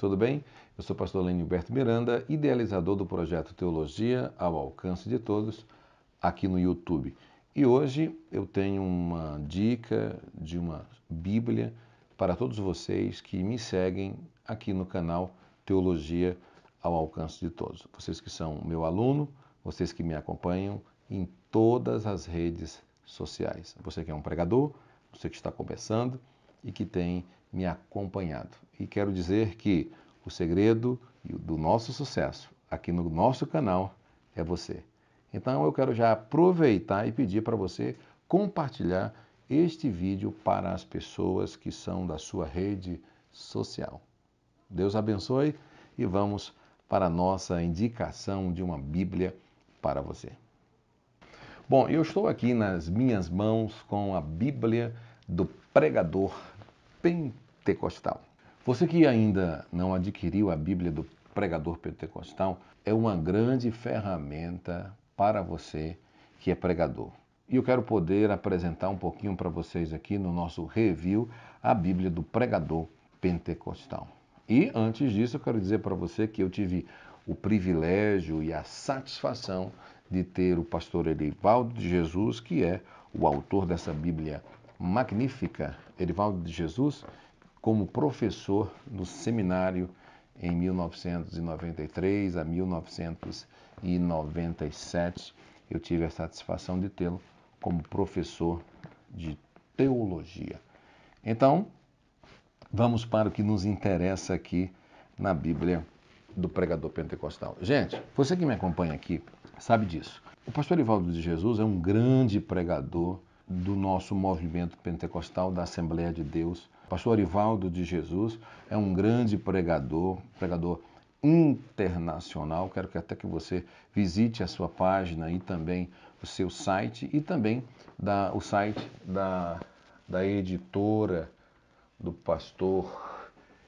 tudo bem? Eu sou o pastor Lenilberto Miranda, idealizador do projeto Teologia ao Alcance de Todos, aqui no YouTube. E hoje eu tenho uma dica de uma Bíblia para todos vocês que me seguem aqui no canal Teologia ao Alcance de Todos. Vocês que são meu aluno, vocês que me acompanham em todas as redes sociais. Você que é um pregador, você que está começando e que tem me acompanhado. E quero dizer que o segredo do nosso sucesso aqui no nosso canal é você. Então eu quero já aproveitar e pedir para você compartilhar este vídeo para as pessoas que são da sua rede social. Deus abençoe e vamos para a nossa indicação de uma Bíblia para você. Bom, eu estou aqui nas minhas mãos com a Bíblia do pregador pentecostal. Você que ainda não adquiriu a Bíblia do pregador pentecostal, é uma grande ferramenta para você que é pregador. E eu quero poder apresentar um pouquinho para vocês aqui no nosso review a Bíblia do pregador pentecostal. E antes disso, eu quero dizer para você que eu tive o privilégio e a satisfação de ter o pastor Erivaldo de Jesus, que é o autor dessa Bíblia magnífica, Erivaldo de Jesus, como professor no seminário em 1993 a 1997. Eu tive a satisfação de tê-lo como professor de teologia. Então, vamos para o que nos interessa aqui na Bíblia do pregador pentecostal. Gente, você que me acompanha aqui sabe disso. O pastor Ivaldo de Jesus é um grande pregador do nosso movimento pentecostal da Assembleia de Deus. O pastor Ivaldo de Jesus é um grande pregador, pregador internacional. Quero que até que você visite a sua página e também o seu site e também da, o site da, da editora do pastor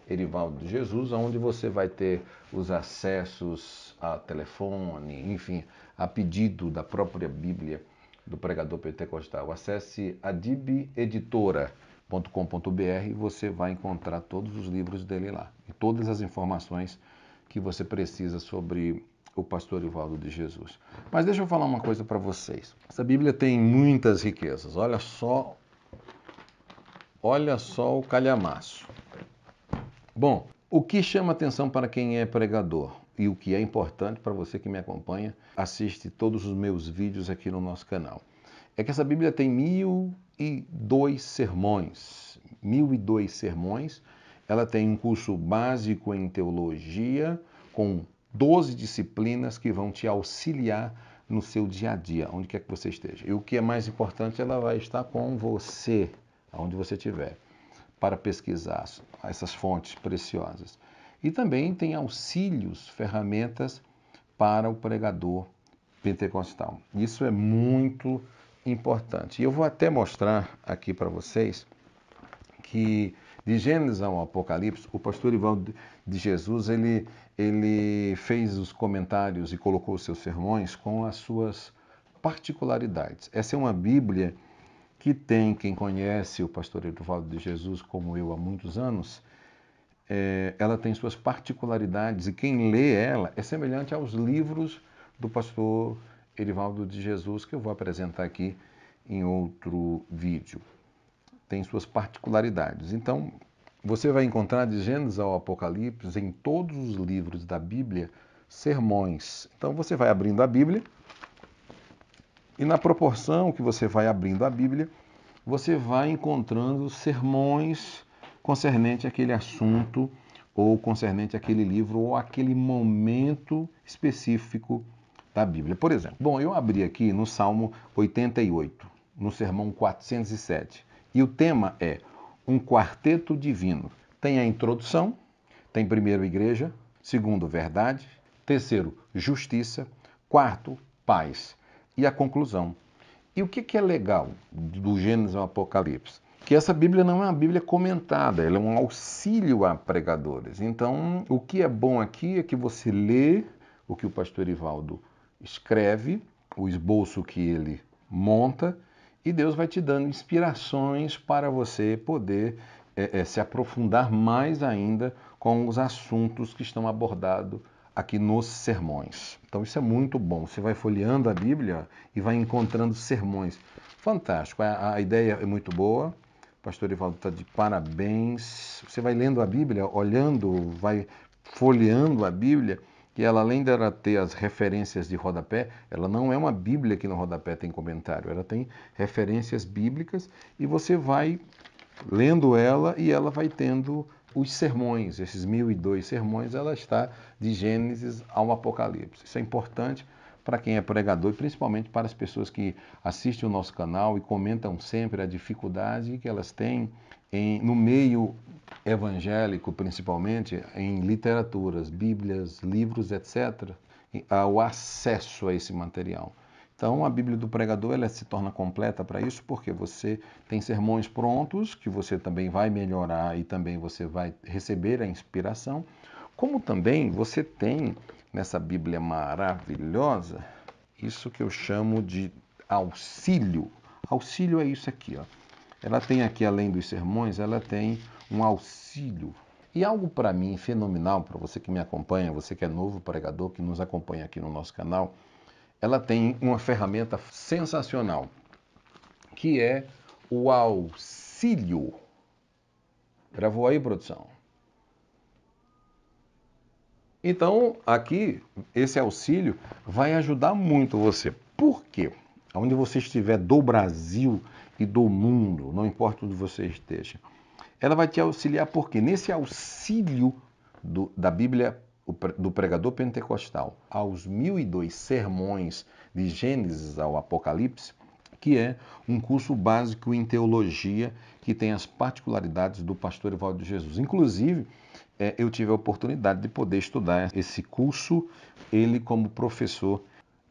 Erivaldo de Jesus, onde você vai ter os acessos a telefone, enfim, a pedido da própria Bíblia do pregador pentecostal. Acesse adibeditora.com.br e você vai encontrar todos os livros dele lá e todas as informações que você precisa sobre o pastor Ivaldo de Jesus. Mas deixa eu falar uma coisa para vocês. Essa Bíblia tem muitas riquezas. Olha só, olha só o calhamaço. Bom, o que chama atenção para quem é pregador e o que é importante para você que me acompanha, assiste todos os meus vídeos aqui no nosso canal, é que essa Bíblia tem mil e dois sermões. Mil e dois sermões. Ela tem um curso básico em teologia com 12 disciplinas que vão te auxiliar no seu dia a dia, onde quer que você esteja. E o que é mais importante, ela vai estar com você, aonde você estiver para pesquisar essas fontes preciosas. E também tem auxílios, ferramentas para o pregador pentecostal. Isso é muito importante. E eu vou até mostrar aqui para vocês que de Gênesis ao Apocalipse, o pastor Ivaldo de Jesus, ele, ele fez os comentários e colocou os seus sermões com as suas particularidades. Essa é uma Bíblia que tem, quem conhece o pastor Eduardo de Jesus como eu há muitos anos, é, ela tem suas particularidades e quem lê ela é semelhante aos livros do pastor Erivaldo de Jesus que eu vou apresentar aqui em outro vídeo. Tem suas particularidades. Então, você vai encontrar de Gênesis ao Apocalipse em todos os livros da Bíblia sermões. Então, você vai abrindo a Bíblia e na proporção que você vai abrindo a Bíblia, você vai encontrando sermões concernente àquele assunto ou concernente àquele livro ou aquele momento específico da Bíblia. Por exemplo, bom, eu abri aqui no Salmo 88, no sermão 407, e o tema é um quarteto divino. Tem a introdução, tem primeiro igreja, segundo verdade, terceiro justiça, quarto paz e a conclusão. E o que é legal do Gênesis ao Apocalipse? Que essa Bíblia não é uma Bíblia comentada, ela é um auxílio a pregadores. Então, o que é bom aqui é que você lê o que o pastor Ivaldo escreve, o esboço que ele monta, e Deus vai te dando inspirações para você poder é, é, se aprofundar mais ainda com os assuntos que estão abordados aqui nos sermões. Então isso é muito bom. Você vai folheando a Bíblia e vai encontrando sermões. Fantástico. A, a ideia é muito boa. Pastor Ivaldo está de parabéns. Você vai lendo a Bíblia, olhando, vai folheando a Bíblia, que ela além dela ter as referências de rodapé, ela não é uma Bíblia que no rodapé tem comentário, ela tem referências bíblicas e você vai lendo ela e ela vai tendo os sermões, esses mil e dois sermões, ela está de Gênesis ao Apocalipse. Isso é importante para quem é pregador e principalmente para as pessoas que assistem o nosso canal e comentam sempre a dificuldade que elas têm em, no meio evangélico, principalmente em literaturas, bíblias, livros, etc., o acesso a esse material. Então, a Bíblia do Pregador ela se torna completa para isso, porque você tem sermões prontos, que você também vai melhorar e também você vai receber a inspiração, como também você tem nessa Bíblia maravilhosa isso que eu chamo de auxílio. Auxílio é isso aqui, ó. Ela tem aqui, além dos sermões, ela tem um auxílio. E algo para mim fenomenal, para você que me acompanha, você que é novo pregador, que nos acompanha aqui no nosso canal, ela tem uma ferramenta sensacional, que é o auxílio. Gravou aí, produção? Então, aqui, esse auxílio vai ajudar muito você. Por quê? Onde você estiver do Brasil e do mundo, não importa onde você esteja, ela vai te auxiliar porque nesse auxílio do, da Bíblia do pregador pentecostal aos mil e dois sermões de Gênesis ao Apocalipse, que é um curso básico em teologia que tem as particularidades do pastor Evaldo Jesus. Inclusive, é, eu tive a oportunidade de poder estudar esse curso, ele como professor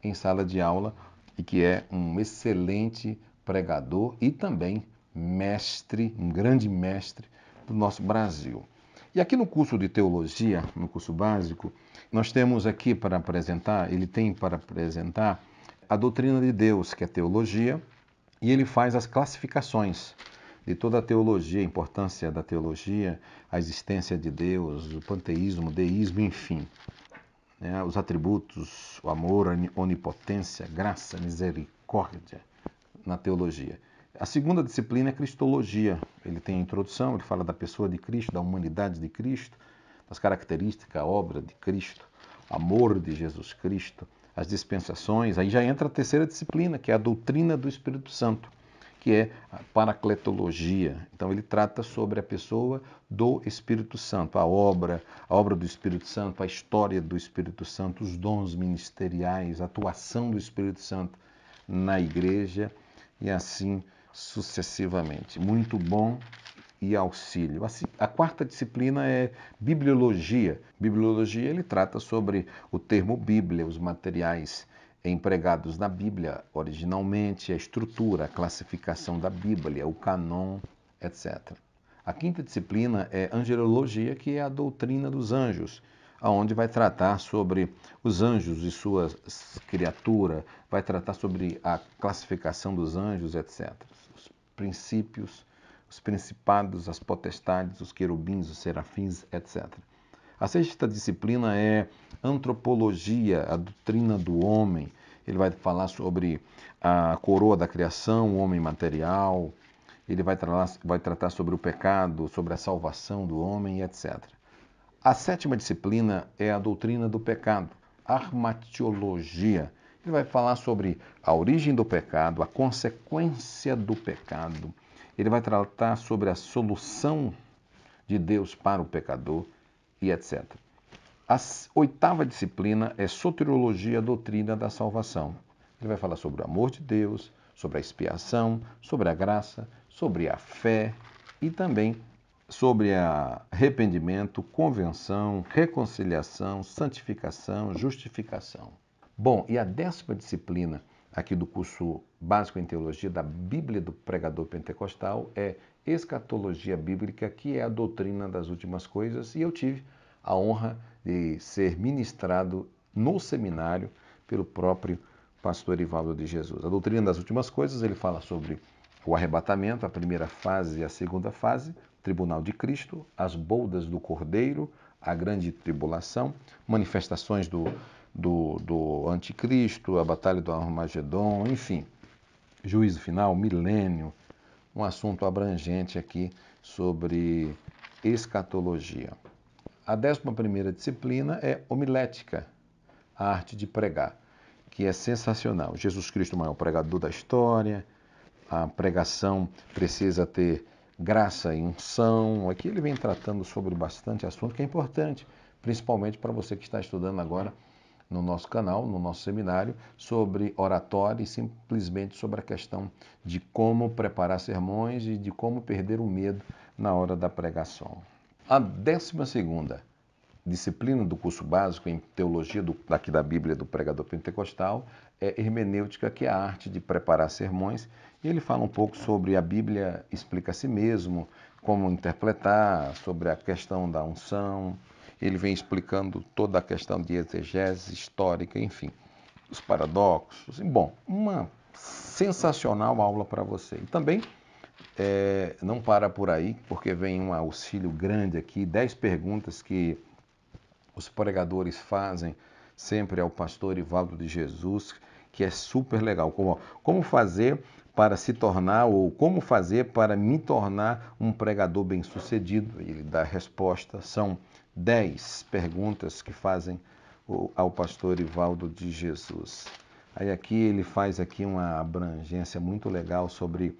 em sala de aula, e que é um excelente pregador e também mestre, um grande mestre do nosso Brasil. E aqui no curso de teologia, no curso básico, nós temos aqui para apresentar, ele tem para apresentar a doutrina de Deus, que é teologia, e ele faz as classificações de toda a teologia, a importância da teologia, a existência de Deus, o panteísmo, o deísmo, enfim. Né? Os atributos, o amor, a onipotência, graça, misericórdia na teologia. A segunda disciplina é Cristologia. Ele tem a introdução, ele fala da pessoa de Cristo, da humanidade de Cristo, das características, a obra de Cristo, amor de Jesus Cristo, as dispensações. Aí já entra a terceira disciplina, que é a doutrina do Espírito Santo, que é a paracletologia. Então ele trata sobre a pessoa do Espírito Santo, a obra, a obra do Espírito Santo, a história do Espírito Santo, os dons ministeriais, a atuação do Espírito Santo na igreja e assim sucessivamente. Muito bom e auxílio. A quarta disciplina é bibliologia. Bibliologia ele trata sobre o termo Bíblia, os materiais empregados na Bíblia originalmente, a estrutura, a classificação da Bíblia, o canon, etc. A quinta disciplina é angelologia, que é a doutrina dos anjos, aonde vai tratar sobre os anjos e suas criaturas, vai tratar sobre a classificação dos anjos, etc princípios, os principados, as potestades, os querubins, os serafins, etc. A sexta disciplina é antropologia, a doutrina do homem. Ele vai falar sobre a coroa da criação, o homem material. Ele vai, tra vai tratar sobre o pecado, sobre a salvação do homem, etc. A sétima disciplina é a doutrina do pecado, armatiologia ele vai falar sobre a origem do pecado, a consequência do pecado. Ele vai tratar sobre a solução de Deus para o pecador e etc. A oitava disciplina é soteriologia, a doutrina da salvação. Ele vai falar sobre o amor de Deus, sobre a expiação, sobre a graça, sobre a fé e também sobre arrependimento, convenção, reconciliação, santificação, justificação. Bom, e a décima disciplina aqui do curso básico em teologia da Bíblia do Pregador Pentecostal é escatologia bíblica, que é a doutrina das últimas coisas, e eu tive a honra de ser ministrado no seminário pelo próprio pastor Ivaldo de Jesus. A doutrina das últimas coisas, ele fala sobre o arrebatamento, a primeira fase e a segunda fase, tribunal de Cristo, as boldas do Cordeiro, a grande tribulação, manifestações do, do, do anticristo, a batalha do Armagedon, enfim, juízo final, milênio, um assunto abrangente aqui sobre escatologia. A décima primeira disciplina é homilética, a arte de pregar, que é sensacional. Jesus Cristo, o maior pregador da história, a pregação precisa ter graça e unção. Aqui ele vem tratando sobre bastante assunto que é importante, principalmente para você que está estudando agora no nosso canal, no nosso seminário, sobre oratória e simplesmente sobre a questão de como preparar sermões e de como perder o medo na hora da pregação. A décima segunda disciplina do curso básico em teologia do, daqui da Bíblia do pregador pentecostal é hermenêutica, que é a arte de preparar sermões. E ele fala um pouco sobre a Bíblia explica a si mesmo, como interpretar, sobre a questão da unção. Ele vem explicando toda a questão de exegese histórica, enfim, os paradoxos. Bom, uma sensacional aula para você. E também é, não para por aí, porque vem um auxílio grande aqui, 10 perguntas que os pregadores fazem sempre ao pastor Ivaldo de Jesus, que é super legal. Como, como fazer para se tornar, ou como fazer para me tornar um pregador bem-sucedido? Ele dá a resposta. São 10 perguntas que fazem ao pastor Ivaldo de Jesus. Aí aqui ele faz aqui uma abrangência muito legal sobre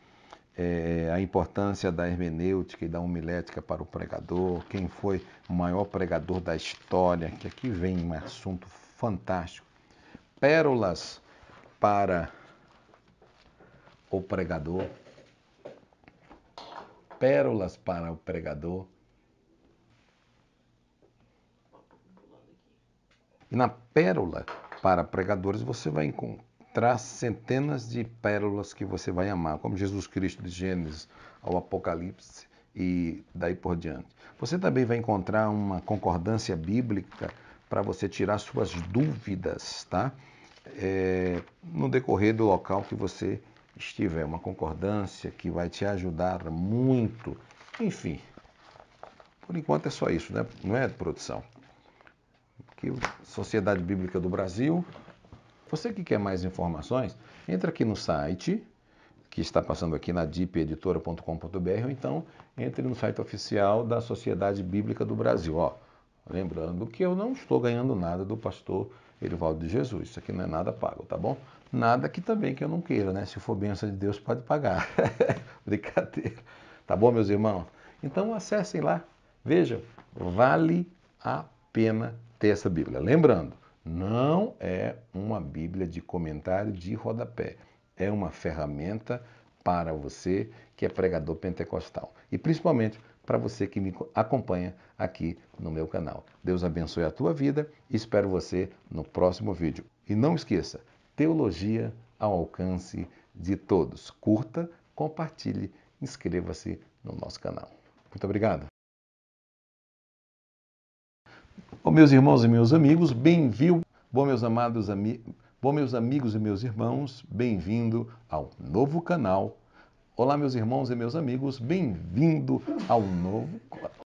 é, a importância da hermenêutica e da homilética para o pregador, quem foi o maior pregador da história, que aqui vem um assunto fantástico. Pérolas para o pregador. Pérolas para o pregador. E na pérola para pregadores você vai encontrar centenas de pérolas que você vai amar, como Jesus Cristo de Gênesis ao Apocalipse e daí por diante. Você também vai encontrar uma concordância bíblica para você tirar suas dúvidas, tá? É, no decorrer do local que você estiver, uma concordância que vai te ajudar muito. Enfim, por enquanto é só isso, né? Não é produção. Aqui, Sociedade Bíblica do Brasil, você que quer mais informações, entra aqui no site que está passando aqui na dipeditora.com.br ou então entre no site oficial da Sociedade Bíblica do Brasil. Ó, lembrando que eu não estou ganhando nada do pastor Erivaldo de Jesus. Isso aqui não é nada pago, tá bom? Nada que também que eu não queira, né? Se for bênção de Deus, pode pagar. Brincadeira. Tá bom, meus irmãos? Então acessem lá. Vejam, vale a pena ter essa Bíblia. Lembrando, não é uma Bíblia de comentário de rodapé. É uma ferramenta para você que é pregador pentecostal. E principalmente para você que me acompanha aqui no meu canal. Deus abençoe a tua vida e espero você no próximo vídeo. E não esqueça, teologia ao alcance de todos. Curta, compartilhe, inscreva-se no nosso canal. Muito obrigado. Bom, meus irmãos e meus amigos, bem-vindo. Bom, meus amados amigos. Bom, meus amigos e meus irmãos, bem-vindo ao novo canal. Olá, meus irmãos e meus amigos, bem-vindo ao novo